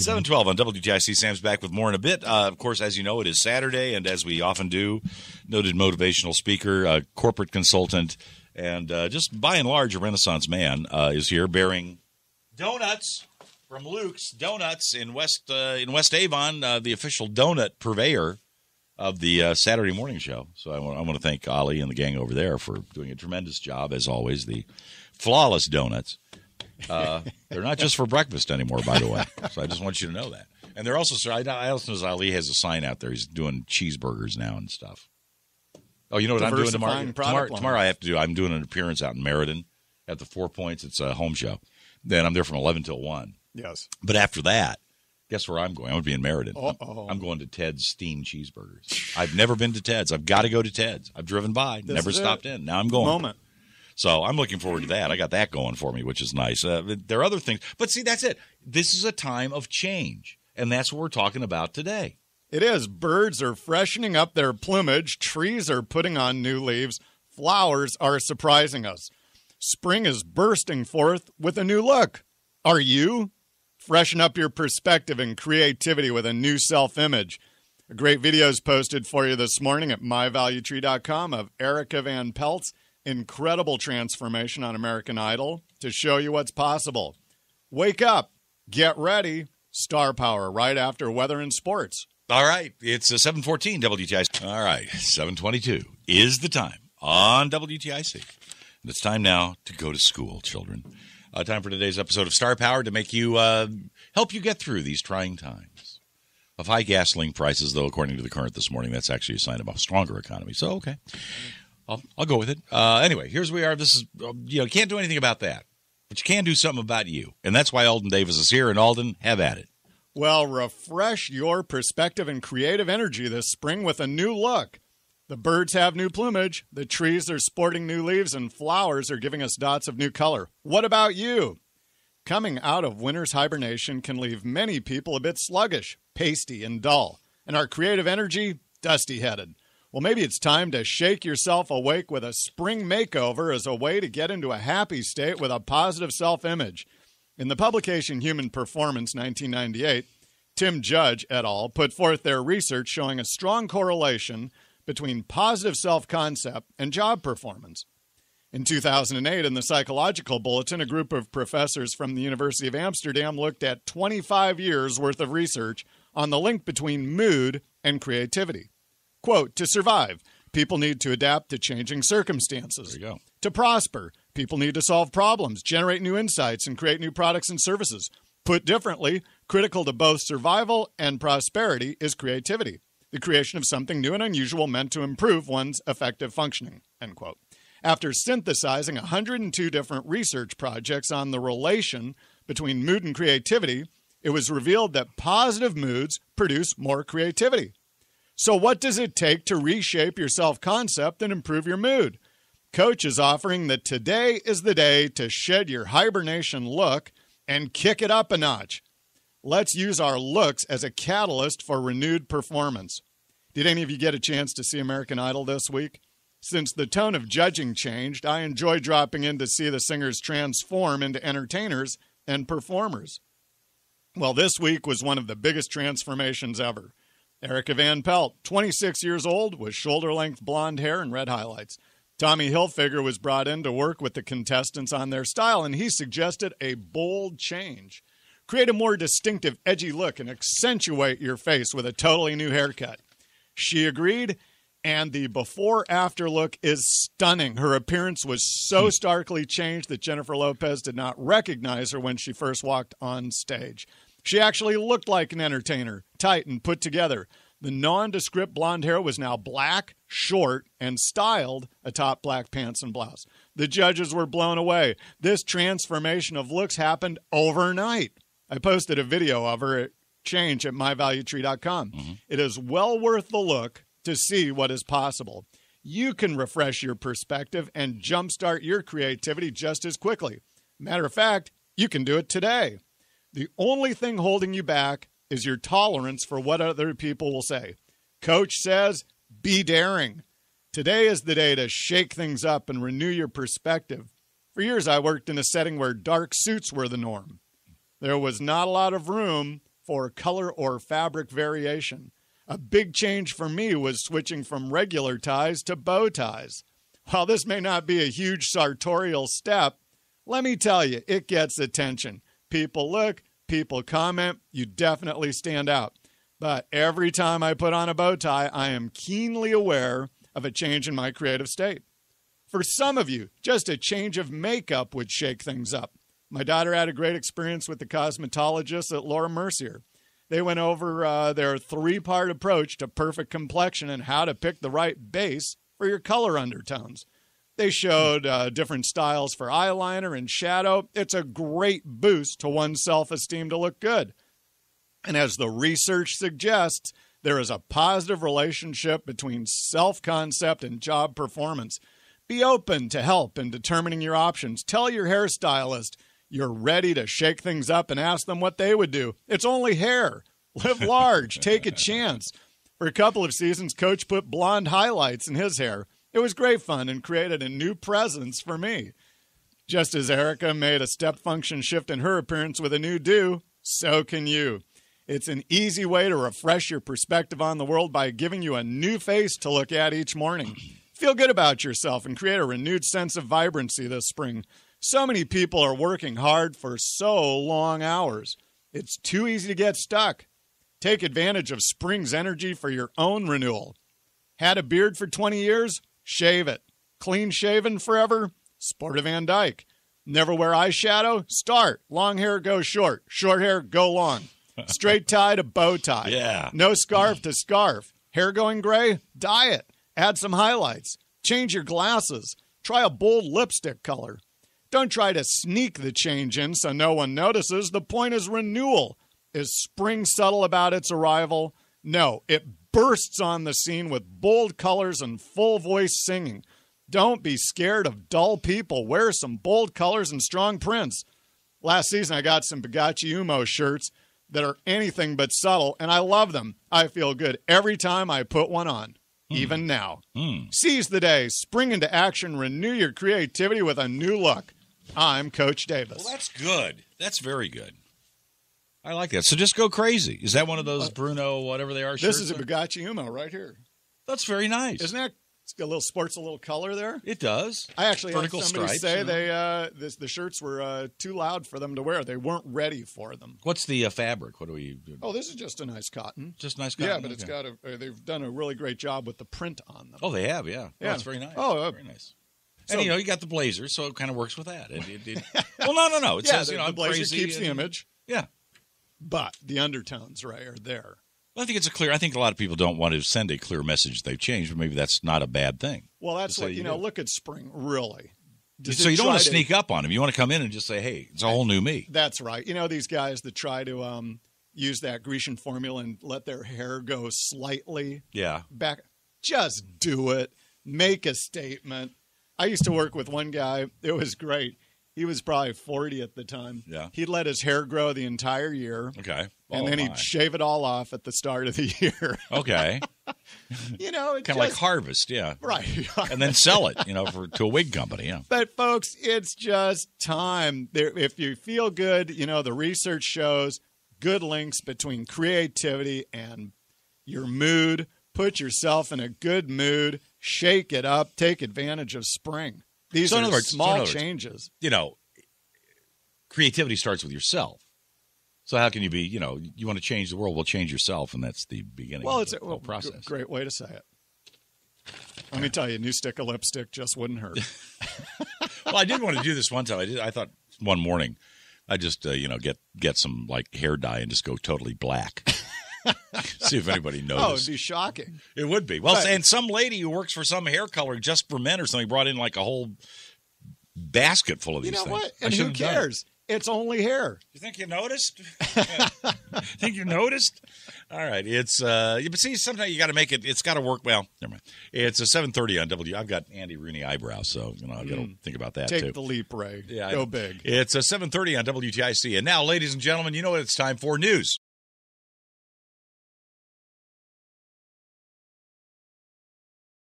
712 on WTIC. Sam's back with more in a bit. Uh, of course, as you know, it is Saturday, and as we often do, noted motivational speaker, uh, corporate consultant, and uh, just by and large, a Renaissance man uh, is here bearing donuts from Luke's Donuts in West uh, in West Avon, uh, the official donut purveyor of the Saturday morning show. So I want, I want to thank Ali and the gang over there for doing a tremendous job, as always. The flawless donuts. Uh, they're not just for breakfast anymore, by the way. So I just want you to know that. And they're also, I I also know Ali has a sign out there. He's doing cheeseburgers now and stuff. Oh, you know what I'm doing tomorrow? Tomorrow, tomorrow I have to do. I'm doing an appearance out in Meriden at the Four Points. It's a home show. Then I'm there from 11 till one. Yes. But after that, guess where I'm going? I'm going to be in Meriden. Uh-oh. I'm going to Ted's Steamed Cheeseburgers. I've never been to Ted's. I've got to go to Ted's. I've driven by, This never is it. stopped in. Now I'm going. Moment. So I'm looking forward to that. I got that going for me, which is nice. Uh, there are other things, but see, that's it. This is a time of change, and that's what we're talking about today. It is. Birds are freshening up their plumage. Trees are putting on new leaves. Flowers are surprising us. Spring is bursting forth with a new look. Are you? Freshen up your perspective and creativity with a new self image. A great video is posted for you this morning at myvaluetree.com of Erica Van Pelt's incredible transformation on American Idol to show you what's possible. Wake up, get ready, star power right after weather and sports. All right, it's uh, 714 WTIC. All right, 722 is the time on WTIC. And it's time now to go to school, children. Uh, time for today's episode of Star Power to make you uh, help you get through these trying times of high gasoline prices. Though, according to the current this morning, that's actually a sign of a stronger economy. So, okay, I'll, I'll go with it. Uh, anyway, here's where we are. This is uh, you know can't do anything about that, but you can do something about you, and that's why Alden Davis is here. And Alden, have at it. Well, refresh your perspective and creative energy this spring with a new look. The birds have new plumage, the trees are sporting new leaves, and flowers are giving us dots of new color. What about you? Coming out of winter's hibernation can leave many people a bit sluggish, pasty, and dull, and our creative energy dusty headed. Well, maybe it's time to shake yourself awake with a spring makeover as a way to get into a happy state with a positive self image. In the publication Human Performance 1998, Tim Judge et al. put forth their research showing a strong correlation between positive self concept and job performance. In 2008, in the Psychological Bulletin, a group of professors from the University of Amsterdam looked at 25 years worth of research on the link between mood and creativity. Quote To survive, people need to adapt to changing circumstances. There you go. To prosper, people need to solve problems, generate new insights, and create new products and services. Put differently, critical to both survival and prosperity is creativity, the creation of something new and unusual meant to improve one's effective functioning. End quote. After synthesizing 102 different research projects on the relation between mood and creativity, it was revealed that positive moods produce more creativity. So, what does it take to reshape your self concept and improve your mood? Coach is offering that today is the day to shed your hibernation look and kick it up a notch. Let's use our looks as a catalyst for renewed performance. Did any of you get a chance to see American Idol this week? Since the tone of judging changed, I enjoy dropping in to see the singers transform into entertainers and performers. Well, this week was one of the biggest transformations ever. Erica Van Pelt, 26 years old, with shoulder length blonde hair and red highlights. Tommy Hilfiger was brought in to work with the contestants on their style, and he suggested a bold change. Create a more distinctive, edgy look and accentuate your face with a totally new haircut. She agreed, and the before after look is stunning. Her appearance was so hmm. starkly changed that Jennifer Lopez did not recognize her when she first walked on stage. She actually looked like an entertainer, tight and put together. The nondescript blonde hair was now black, short, and styled atop black pants and blouse. The judges were blown away. This transformation of looks happened overnight. I posted a video of her at change at myvaluetree.com. Mm-hmm. It is well worth the look to see what is possible. You can refresh your perspective and jumpstart your creativity just as quickly. Matter of fact, you can do it today. The only thing holding you back is your tolerance for what other people will say. Coach says, be daring. Today is the day to shake things up and renew your perspective. For years, I worked in a setting where dark suits were the norm. There was not a lot of room for color or fabric variation. A big change for me was switching from regular ties to bow ties. While this may not be a huge sartorial step, let me tell you, it gets attention. People look, people comment, you definitely stand out. But every time I put on a bow tie, I am keenly aware of a change in my creative state. For some of you, just a change of makeup would shake things up. My daughter had a great experience with the cosmetologist at Laura Mercier. They went over uh, their three part approach to perfect complexion and how to pick the right base for your color undertones. They showed uh, different styles for eyeliner and shadow. It's a great boost to one's self esteem to look good. And as the research suggests, there is a positive relationship between self concept and job performance. Be open to help in determining your options. Tell your hairstylist you're ready to shake things up and ask them what they would do. It's only hair. Live large, take a chance. For a couple of seasons, Coach put blonde highlights in his hair. It was great fun and created a new presence for me. Just as Erica made a step function shift in her appearance with a new do, so can you. It's an easy way to refresh your perspective on the world by giving you a new face to look at each morning. Feel good about yourself and create a renewed sense of vibrancy this spring. So many people are working hard for so long hours. It's too easy to get stuck. Take advantage of spring's energy for your own renewal. Had a beard for 20 years? Shave it. Clean shaven forever? Sport a Van Dyke. Never wear eyeshadow? Start. Long hair go short. Short hair go long. Straight tie to bow tie. Yeah. No scarf to scarf. Hair going gray? Dye it. Add some highlights. Change your glasses. Try a bold lipstick color. Don't try to sneak the change in so no one notices. The point is renewal. Is spring subtle about its arrival? No, it bursts on the scene with bold colors and full voice singing. Don't be scared of dull people. Wear some bold colors and strong prints. Last season, I got some Bugatchi Uomo shirts that are anything but subtle, and I love them. I feel good every time I put one on, hmm. even now. Hmm. Seize the day, spring into action, renew your creativity with a new look. I'm Coach Davis. Well, that's good. That's very good. I like that. So just go crazy. Is that one of those Bruno, whatever they are? this is a? Bugatchi Uomo right here. That's very nice. Isn't that? It's got a little sports, a little color there. It does. I actually Vertical had somebody stripes, say you know. they uh, this, the shirts were uh, too loud for them to wear. They weren't ready for them. What's the uh, fabric? What do we? Oh, this is just a nice cotton. Just nice. Cotton. Yeah, but it's got a. Uh, they've done a really great job with the print on them. Oh, they have. Yeah. Yeah. Oh, it's very nice. Oh, uh, very nice. so- and you know, you got the blazer, so it kind of works with that. It, it, it- well, no, no, no. It yeah, says the, you know the I'm blazer crazy keeps the image, Yeah. But the undertones right are there. Well, I think it's a clear. I think a lot of people don't want to send a clear message they've changed, but maybe that's not a bad thing. Well, that's what say you know. Look at spring, really. Does so you don't want try to sneak up on them. You want to come in and just say, "Hey, it's a whole new me." That's right. You know these guys that try to um, use that Grecian formula and let their hair go slightly Yeah. back. Just do it. Make a statement. I used to work with one guy. It was great. He was probably 40 at the time. Yeah. He'd let his hair grow the entire year. Okay. And Oh, then my. he'd shave it all off at the start of the year. Okay. you know, kind of like harvest, yeah. right. And then sell it, you know, for to a wig company. Yeah. But folks, it's just time. There, if you feel good, you know the research shows good links between creativity and your mood. Put yourself in a good mood. Shake it up. Take advantage of spring. These So in are other words- so in small words- changes. You know, creativity starts with yourself. So how can you be? You know, you want to change the world. Well, change yourself, and that's the beginning. Well, of it's the a whole well, process. great way to say it. Let me tell you, a new stick of lipstick just wouldn't hurt. well, I did want to do this one time. I did. I thought one morning, I just uh, you know get get some like hair dye and just go totally black. See if anybody knows. oh, it'd be shocking. it would be well, Right. and some lady who works for some hair color just for men or something brought in like a whole basket full of these. things. You know what? And who should've it. cares? It's only hair. You think you noticed? think you noticed? All right, it's uh, but see, sometimes you got to make it. It's got to work. Well, never mind. It's a seven thirty on W. I've got Andy Rooney eyebrows, so you know I got to think about that Mm. Take too. the leap, Ray. Yeah, I Go know. big. It's a seven thirty on WTIC, and now, ladies and gentlemen, you know what it's time for news.